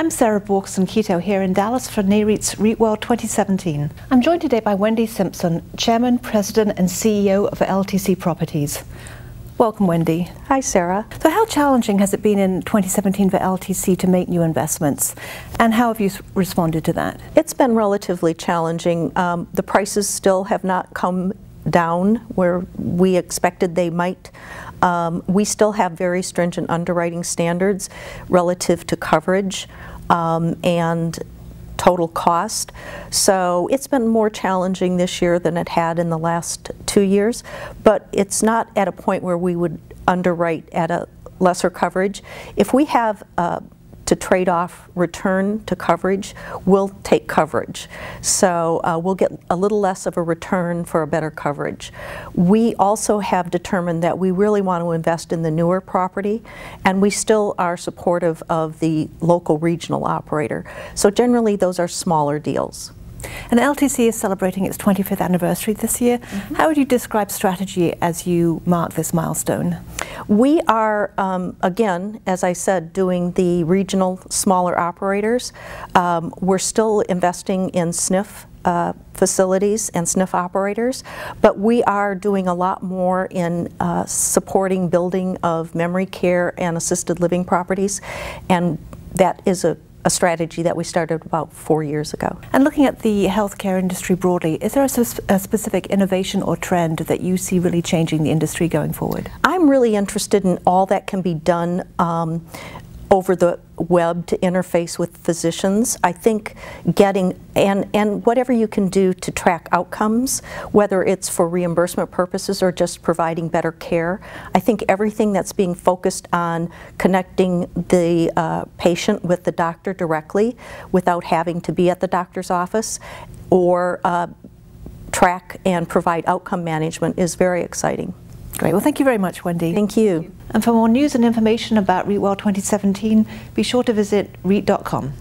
I'm Sarah Borchersen-Keto here in Dallas for NAREIT's REITworld 2017. I'm joined today by Wendy Simpson, Chairman, President, and CEO of LTC Properties. Welcome, Wendy. Hi, Sarah. So, how challenging has it been in 2017 for LTC to make new investments, and how have you responded to that? It's been relatively challenging. Um, the prices still have not come down where we expected they might. Um, we still have very stringent underwriting standards relative to coverage um, and total cost. So it's been more challenging this year than it had in the last two years, but it's not at a point where we would underwrite at a lesser coverage. If we have uh, to trade off return to coverage, we'll take coverage. So uh, we'll get a little less of a return for a better coverage. We also have determined that we really want to invest in the newer property, and we still are supportive of the local regional operator. So generally, those are smaller deals. And LTC is celebrating its 25th anniversary this year. Mm -hmm. How would you describe strategy as you mark this milestone? We are, um, again, as I said, doing the regional smaller operators. Um, we're still investing in SNF uh, facilities and SNF operators, but we are doing a lot more in uh, supporting building of memory care and assisted living properties, and that is a a strategy that we started about four years ago. And looking at the healthcare industry broadly, is there a, a, specific innovation or trend that you see really changing the industry going forward? I'm really interested in all that can be done um, over the web to interface with physicians. I think getting, and, and whatever you can do to track outcomes, whether it's for reimbursement purposes or just providing better care, I think everything that's being focused on connecting the uh, patient with the doctor directly without having to be at the doctor's office or uh, track and provide outcome management is very exciting. Great. Well, thank you very much, Wendy. Thank you. And for more news and information about REITworld 2017, be sure to visit REIT.com.